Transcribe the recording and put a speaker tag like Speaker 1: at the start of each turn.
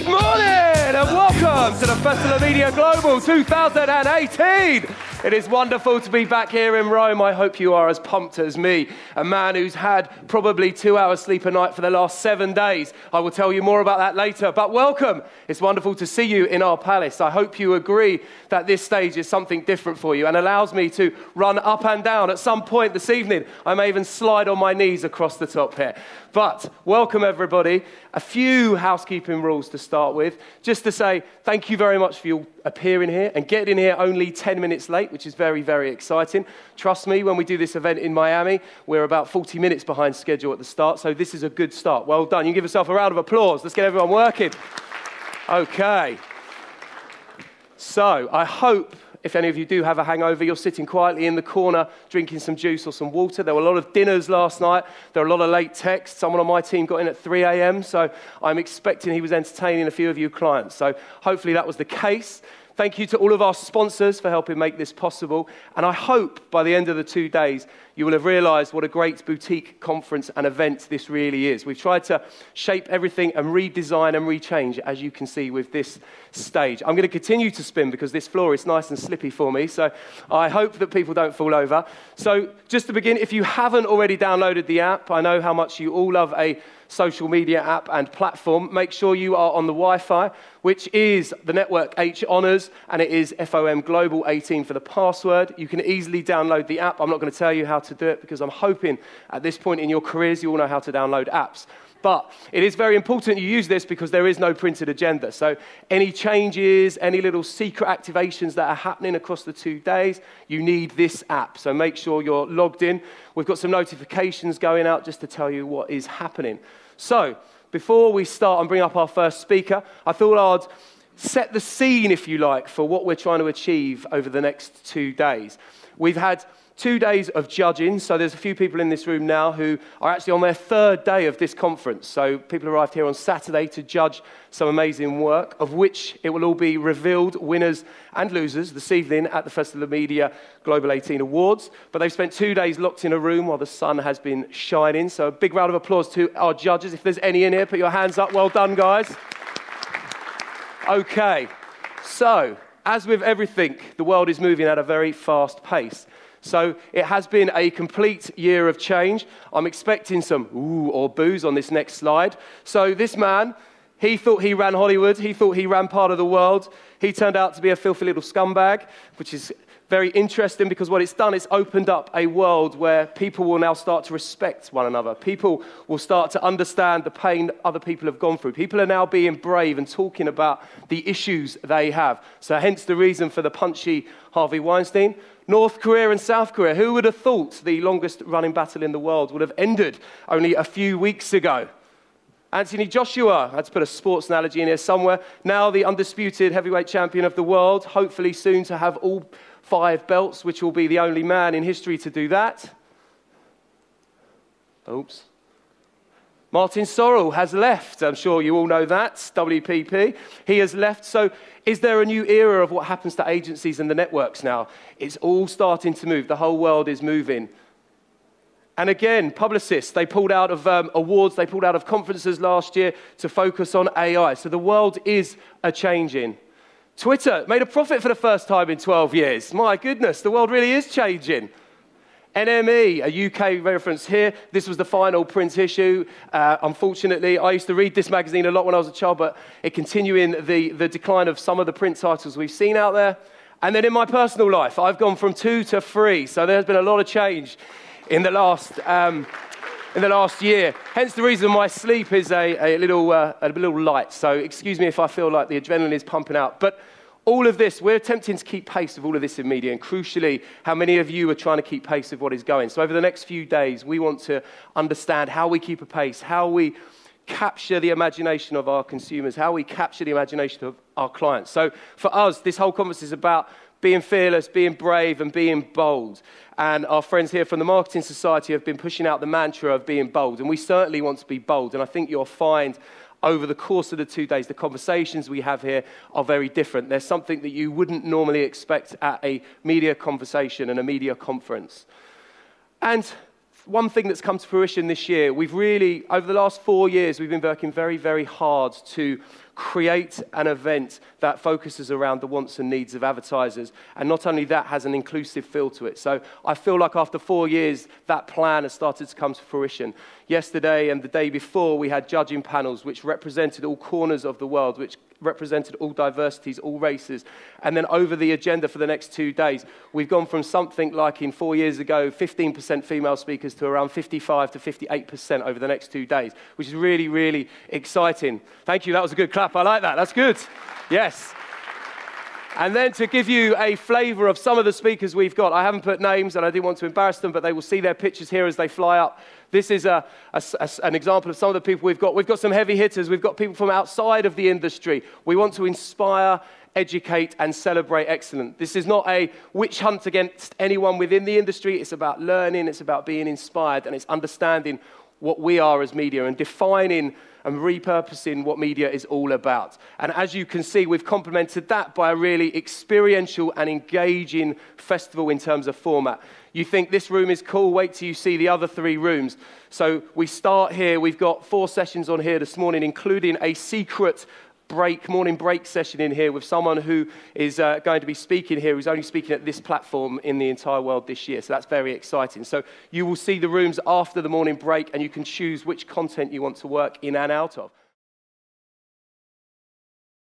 Speaker 1: Good morning and welcome to the Festival of Media Global 2018. It is wonderful to be back here in Rome. I hope you are as pumped as me, a man who's had probably two hours sleep a night for the last seven days. I will tell you more about that later. But welcome. It's wonderful to see you in our palace. I hope you agree that this stage is something different for you and allows me to run up and down. At some point this evening, I may even slide on my knees across the top here. But welcome, everybody. A few housekeeping rules to start with. Just to say thank you very much for your appearing here and getting in here only 10 minutes late, which is very, very exciting. Trust me, when we do this event in Miami, we're about 40 minutes behind schedule at the start, so this is a good start. Well done. You give yourself a round of applause. Let's get everyone working. Okay. So, I hope if any of you do have a hangover, you're sitting quietly in the corner drinking some juice or some water. There were a lot of dinners last night. There were a lot of late texts. Someone on my team got in at 3 a.m., so I'm expecting he was entertaining a few of you clients. So hopefully that was the case. Thank you to all of our sponsors for helping make this possible. And I hope by the end of the two days, you will have realized what a great boutique conference and event this really is. We've tried to shape everything and redesign and rechange, as you can see with this stage. I'm going to continue to spin because this floor is nice and slippy for me. So I hope that people don't fall over. So, just to begin, if you haven't already downloaded the app, I know how much you all love a social media app and platform, make sure you are on the Wi Fi, which is the network H Honours, and it is FOM Global 18 for the password. You can easily download the app. I'm not going to tell you how to do it because I'm hoping at this point in your careers you all know how to download apps. But it is very important you use this because there is no printed agenda. So, any changes, any little secret activations that are happening across the two days, you need this app. So, make sure you're logged in. We've got some notifications going out just to tell you what is happening. So, before we start and bring up our first speaker, I thought I'd set the scene, if you like, for what we're trying to achieve over the next two days. We've had two days of judging. So there's a few people in this room now who are actually on their third day of this conference. So people arrived here on Saturday to judge some amazing work, of which it will all be revealed winners and losers this evening at the Festival of Media Global 18 Awards. But they've spent two days locked in a room while the sun has been shining. So a big round of applause to our judges. If there's any in here, put your hands up. Well done, guys. Okay, so as with everything, the world is moving at a very fast pace. So it has been a complete year of change. I'm expecting some ooh or boos on this next slide. So this man, he thought he ran Hollywood. He thought he ran part of the world. He turned out to be a filthy little scumbag, which is very interesting because what it's done is opened up a world where people will now start to respect one another. People will start to understand the pain other people have gone through. People are now being brave and talking about the issues they have. So, hence the reason for the punchy Harvey Weinstein. North Korea and South Korea. Who would have thought the longest running battle in the world would have ended only a few weeks ago? Anthony Joshua, I had to put a sports analogy in here somewhere, now the undisputed heavyweight champion of the world, hopefully soon to have all five belts, which will be the only man in history to do that. Oops. Martin Sorrell has left. I'm sure you all know that. WPP. He has left. So, is there a new era of what happens to agencies and the networks now? It's all starting to move. The whole world is moving. And again, Publicis, they pulled out of um, awards, they pulled out of conferences last year to focus on AI. So the world is a changing. Twitter made a profit for the first time in 12 years. My goodness, the world really is changing. NME, a UK reference here. This was the final print issue. Uh, unfortunately, I used to read this magazine a lot when I was a child, but it continuing the, the decline of some of the print titles we've seen out there. And then in my personal life, I've gone from two to three. So there's been a lot of change in the last, um, in the last year. Hence the reason my sleep is a, a, little, uh, a little light. So excuse me if I feel like the adrenaline is pumping out. But all of this, we're attempting to keep pace with all of this in media, and crucially, how many of you are trying to keep pace with what is going. So, over the next few days, we want to understand how we keep a pace, how we capture the imagination of our consumers, how we capture the imagination of our clients. So, for us, this whole conference is about being fearless, being brave, and being bold. And our friends here from the Marketing Society have been pushing out the mantra of being bold. And we certainly want to be bold. And I think you'll find over the course of the two days, the conversations we have here are very different. There's something that you wouldn't normally expect at a media conversation and a media conference. And one thing that's come to fruition this year, we've really, over the last four years, we've been working very, very hard to create an event that focuses around the wants and needs of advertisers. And not only that, has an inclusive feel to it. So I feel like after four years, that plan has started to come to fruition. Yesterday and the day before, we had judging panels which represented all corners of the world, which represented all diversities, all races. And then over the agenda for the next two days, we've gone from something like in four years ago, 15% female speakers to around 55 to 58% over the next two days, which is really, really exciting. Thank you. That was a good clap. I like that. That's good. Yes. And then to give you a flavor of some of the speakers we've got, I haven't put names and I didn't want to embarrass them, but they will see their pictures here as they fly up. This is a, a, a, an example of some of the people we've got. We've got some heavy hitters, we've got people from outside of the industry. We want to inspire, educate, and celebrate excellence. This is not a witch hunt against anyone within the industry, it's about learning, it's about being inspired, and it's understanding what we are as media and defining and repurposing what media is all about. And as you can see, we've complemented that by a really experiential and engaging festival in terms of format. You think this room is cool, wait till you see the other three rooms. So we start here, we've got four sessions on here this morning, including a secret break, morning break session in here with someone who is uh, going to be speaking here, who's only speaking at this platform in the entire world this year. So that's very exciting. So you will see the rooms after the morning break, and you can choose which content you want to work in and out of.